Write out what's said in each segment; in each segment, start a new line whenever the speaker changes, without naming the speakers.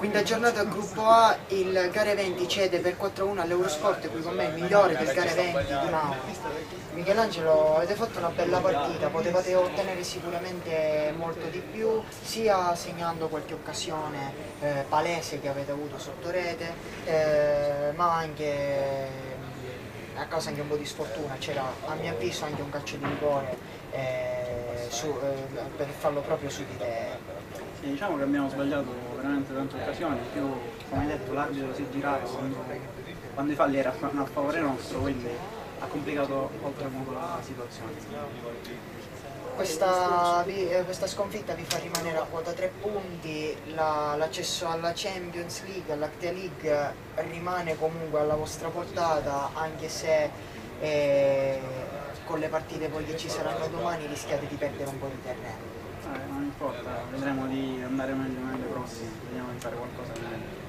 Quinta giornata gruppo A, il gare 20 cede per 4-1 all'Eurosport, qui con me il migliore del gare 20 di Mao. Michelangelo, avete fatto una bella partita, potevate ottenere sicuramente molto di più, sia segnando qualche occasione eh, palese che avete avuto sotto rete, eh, ma anche a causa anche un po' di sfortuna, c'era a mio avviso anche un calcio di rigore eh, su, eh, per farlo proprio su di te.
Sì, diciamo che abbiamo sbagliato veramente tante occasioni, più come hai detto l'arbitro si è girato quando, quando i falli erano a favore nostro, quindi ha complicato oltremodo la situazione.
Questa, questa, sconfitta vi fa rimanere a quota 3 punti, l'accesso la, alla Champions League, all'Actea League rimane comunque alla vostra portata anche se eh, con le partite poi che ci saranno domani rischiate di perdere un po' di terreno.
Eh, non importa, vedremo di andare meglio nelle prossime, vediamo di fare qualcosa di meglio.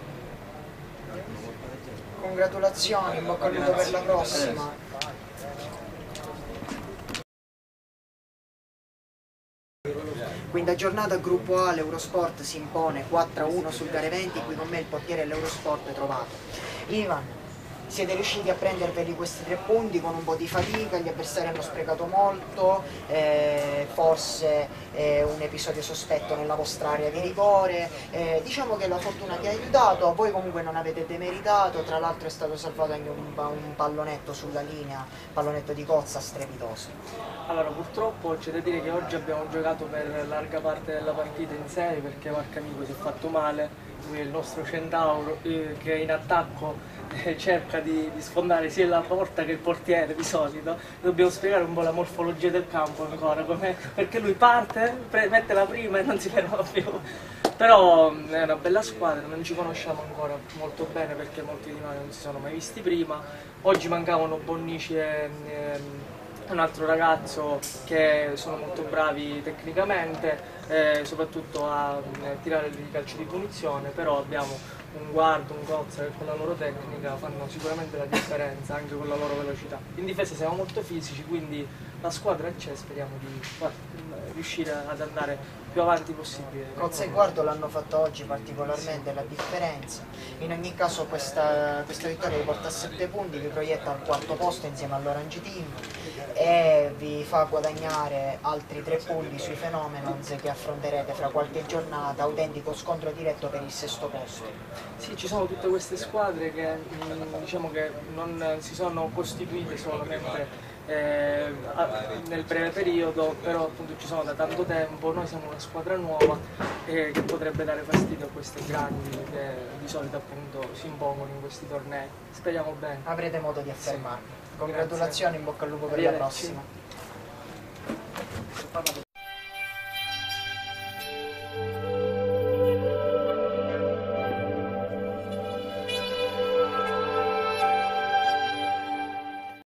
Congratulazioni, in bocca al lupo per la prossima. Quinta giornata gruppo A, l'Eurosport si impone 4-1 sul gare 20, qui con me il portiere dell'Eurosport trovato. Ivan, siete riusciti a prenderveli questi tre punti con un po' di fatica, gli avversari hanno sprecato molto, eh, forse eh, un episodio sospetto nella vostra area di rigore, eh, diciamo che la fortuna vi ha aiutato, voi comunque non avete demeritato, tra l'altro è stato salvato anche un, un, pallonetto sulla linea, pallonetto di cozza strepitoso.
Allora purtroppo c'è da dire che oggi abbiamo giocato per larga parte della partita in serie perché Marcamico si è fatto male, lui è il nostro centauro eh, che in attacco eh, cerca di, di, sfondare sia la porta che il portiere di solito, dobbiamo spiegare un po' la morfologia del campo ancora, perché lui parte, mette la prima e non si ferma più. Però mm, è una bella squadra, non ci conosciamo ancora molto bene perché molti di noi non si sono mai visti prima. Oggi mancavano Bonnici e, e un altro ragazzo che sono molto bravi tecnicamente, eh, soprattutto a, a tirare i calci di punizione, però abbiamo un guardo, un cozza che con la loro tecnica fanno sicuramente la differenza anche con la loro velocità. In difesa siamo molto fisici, quindi la squadra c'è, speriamo di riuscire ad andare più avanti possibile.
Cozza e Guardo l'hanno fatto oggi particolarmente la differenza. In ogni caso questa, questa vittoria vi porta a 7 punti, vi proietta al quarto posto insieme all'Orange Team e vi fa guadagnare altri 3 punti sui Phenomenons che affronterete fra qualche giornata, autentico scontro diretto per il sesto posto.
Sì, ci sono tutte queste squadre che mm, diciamo che non si sono costituite solamente eh, nel breve periodo, però appunto ci sono da tanto tempo, noi siamo una squadra nuova eh, che potrebbe dare fastidio a queste grandi che di solito appunto si impongono in questi tornei. Speriamo bene.
Avrete modo di affermarvi. Congratulazioni, in bocca al lupo per la prossima.